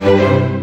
you.